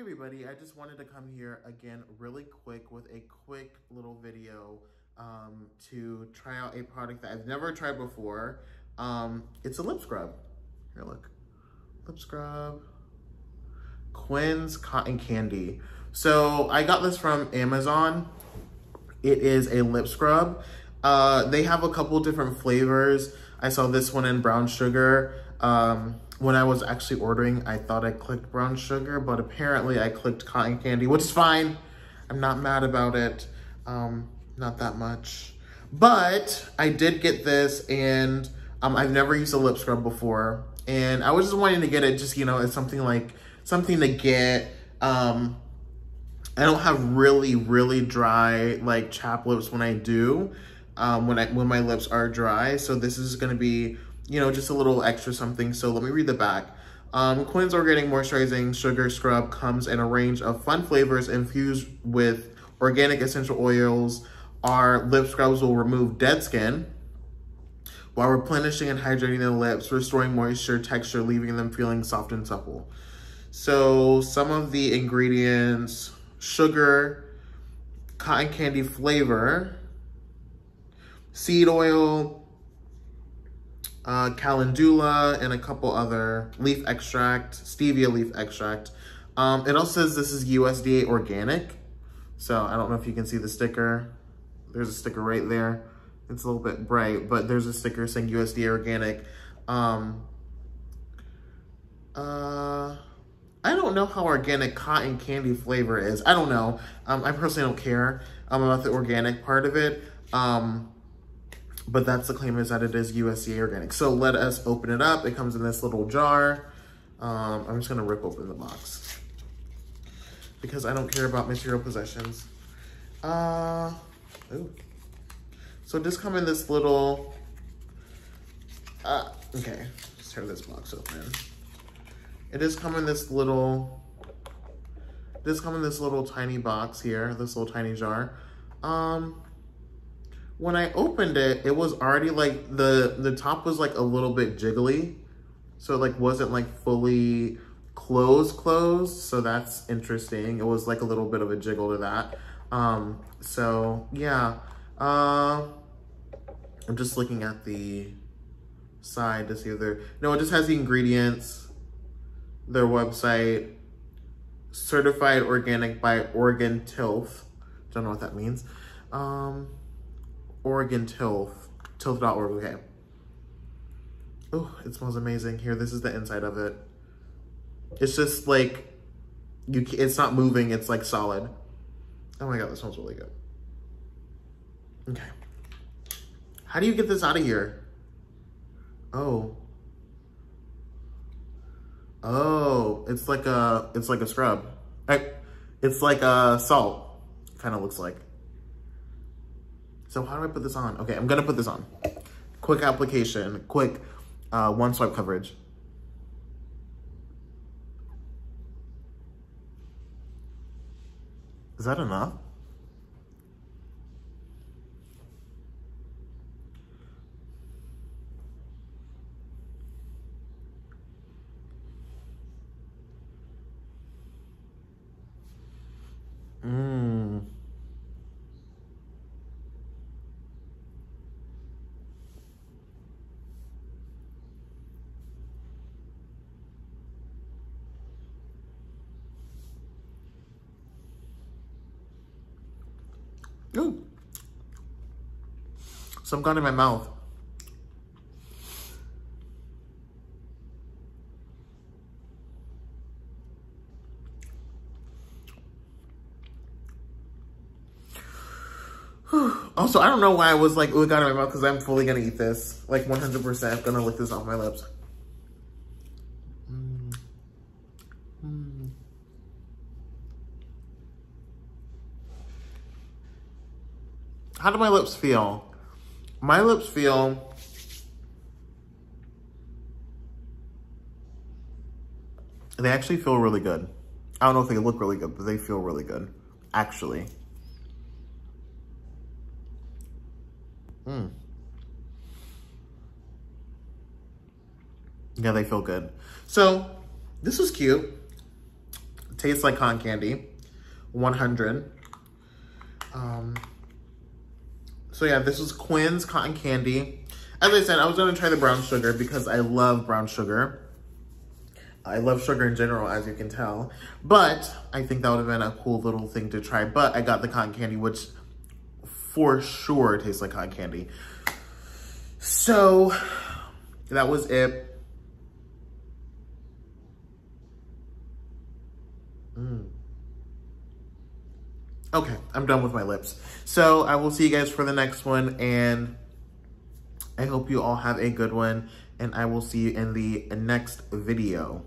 Hey everybody, I just wanted to come here again really quick with a quick little video um, to try out a product that I've never tried before. Um, it's a lip scrub. Here, look. Lip scrub. Quinn's Cotton Candy. So I got this from Amazon. It is a lip scrub. Uh, they have a couple different flavors. I saw this one in brown sugar. Um, when I was actually ordering, I thought I clicked brown sugar, but apparently I clicked cotton candy, which is fine. I'm not mad about it. Um, not that much. But I did get this and um, I've never used a lip scrub before. And I was just wanting to get it just, you know, as something like, something to get. Um, I don't have really, really dry, like, chap lips when I do, um, when I when my lips are dry. So this is going to be you know, just a little extra something. So let me read the back. Um, Quinn's Organic Moisturizing Sugar Scrub comes in a range of fun flavors infused with organic essential oils. Our lip scrubs will remove dead skin while replenishing and hydrating the lips, restoring moisture, texture, leaving them feeling soft and supple. So some of the ingredients, sugar, cotton candy flavor, seed oil, uh, calendula, and a couple other leaf extract, stevia leaf extract. Um, it also says this is USDA organic. So I don't know if you can see the sticker. There's a sticker right there. It's a little bit bright, but there's a sticker saying USDA organic. Um, uh, I don't know how organic cotton candy flavor is. I don't know. Um, I personally don't care um, about the organic part of it. Um, but that's the claim is that it is USDA organic. So let us open it up. It comes in this little jar. Um, I'm just gonna rip open the box because I don't care about material possessions. Uh, ooh. So just come in this little, uh, okay, let's tear this box open. It does come in this little, this come in this little tiny box here, this little tiny jar. Um, when I opened it, it was already like the the top was like a little bit jiggly. So it like wasn't like fully closed closed. So that's interesting. It was like a little bit of a jiggle to that. Um, so yeah. Uh, I'm just looking at the side to see if there, no, it just has the ingredients, their website, certified organic by Oregon Tilth. Don't know what that means. Um, Oregon Tilth, tilth.org, okay. Oh, it smells amazing. Here, this is the inside of it. It's just like, you. it's not moving, it's like solid. Oh my God, this smells really good. Okay. How do you get this out of here? Oh. Oh, it's like a, it's like a scrub. It's like a salt, kind of looks like. So how do I put this on? Okay, I'm gonna put this on. Quick application, quick uh, one swipe coverage. Is that enough? Mmm. Ooh. Some got in my mouth. Also, I don't know why I was like, oh, it got in my mouth because I'm fully gonna eat this. Like 100% gonna lick this off my lips. How do my lips feel? My lips feel they actually feel really good. I don't know if they look really good, but they feel really good, actually. Mm. Yeah, they feel good. So, this was cute. tastes like cotton candy, 100. Um, so yeah, this is Quinn's cotton candy. As I said, I was gonna try the brown sugar because I love brown sugar. I love sugar in general, as you can tell. But I think that would have been a cool little thing to try. But I got the cotton candy, which for sure tastes like cotton candy. So that was it. Mm. Okay, I'm done with my lips. So I will see you guys for the next one and I hope you all have a good one and I will see you in the next video.